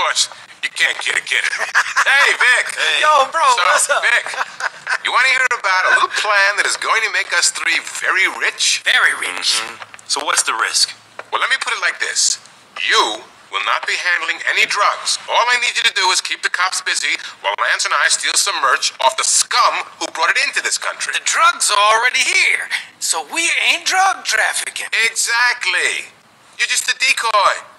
course, you can't get a kid. hey, Vic. Hey. Yo, bro, So, what's up? Vic, you want to hear about a little plan that is going to make us three very rich? Very rich. Mm-hmm. So what's the risk? Well, let me put it like this. You will not be handling any drugs. All I need you to do is keep the cops busy while Lance and I steal some merch off the scum who brought it into this country. The drugs are already here, so we ain't drug trafficking. Exactly. You're just a decoy.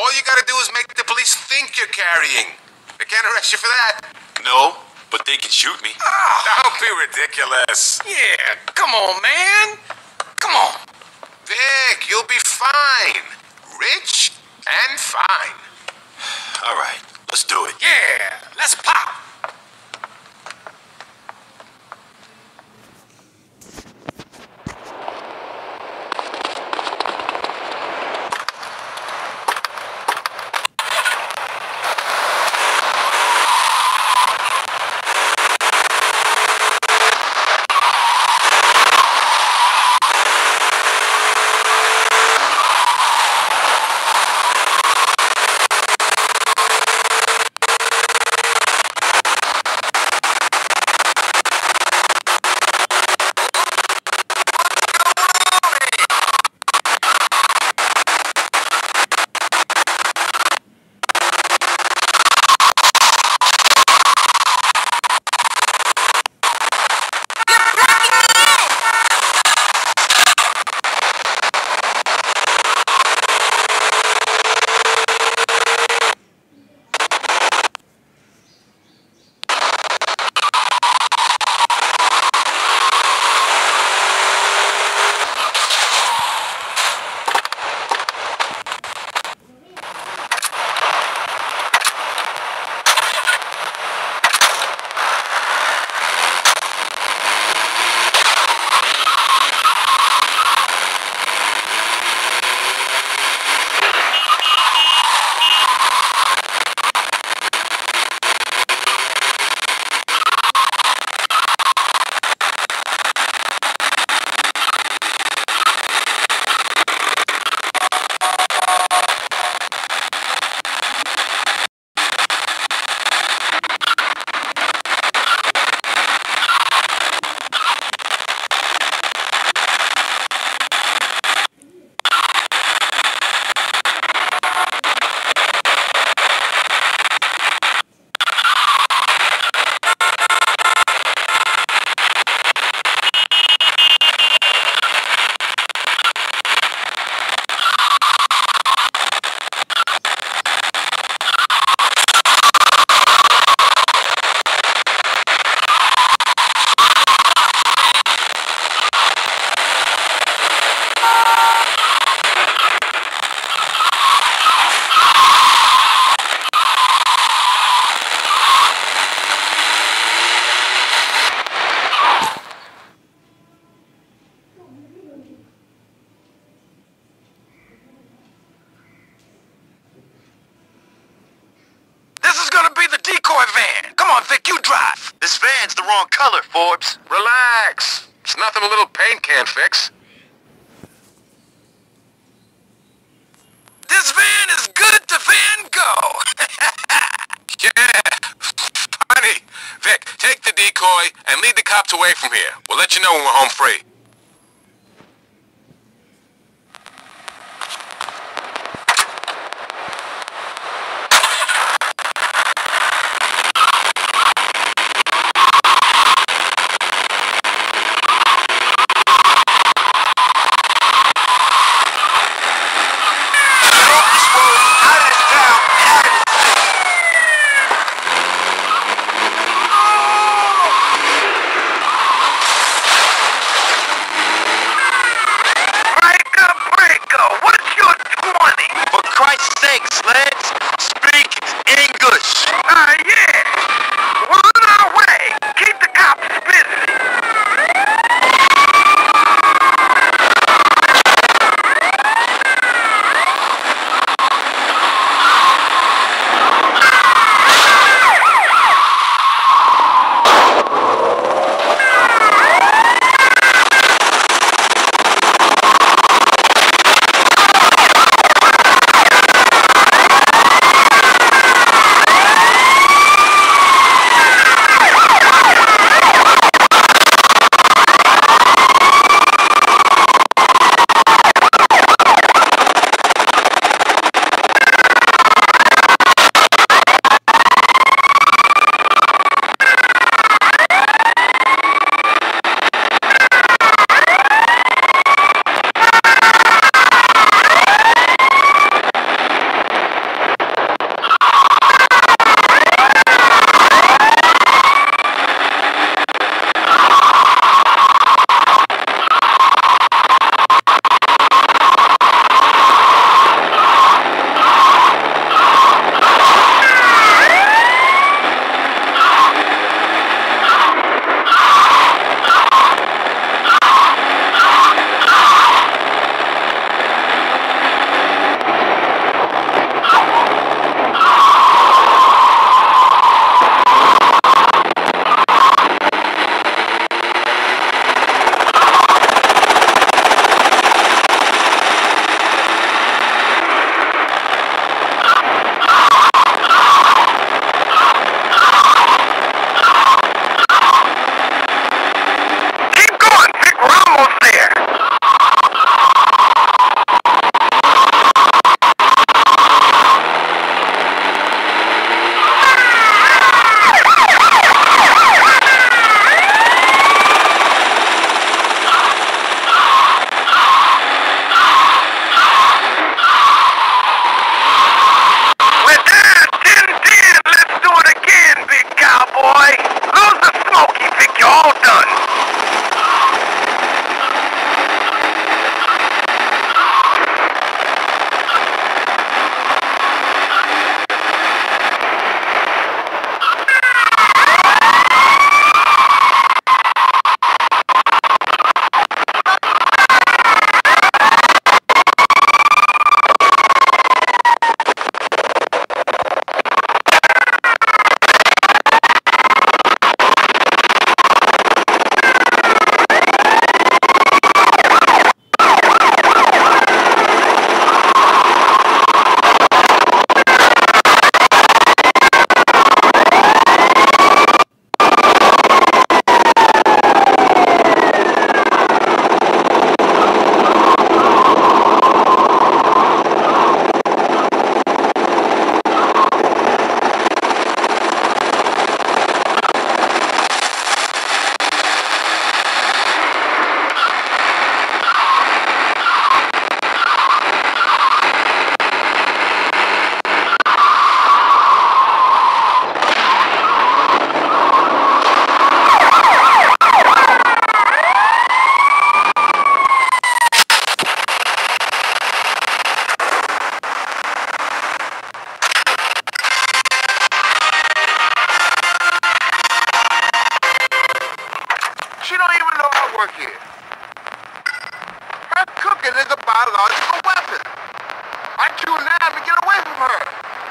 All you gotta do is make the police think you're carrying. They can't arrest you for that. No, but they can shoot me. Ah, Don't be ridiculous. Yeah, come on, man. Come on. Vic, you'll be fine. Rich and fine. All right, let's do it. Yeah, let's pop. Vic, you drive. This van's the wrong color, Forbes. Relax. It's nothing a little paint can't fix. This van is good to Van Gogh. Yeah. Funny. Vic, take the decoy and lead the cops away from here. We'll let you know when we're home free. here. Her cooking is a biological weapon. I choose now to get away from her.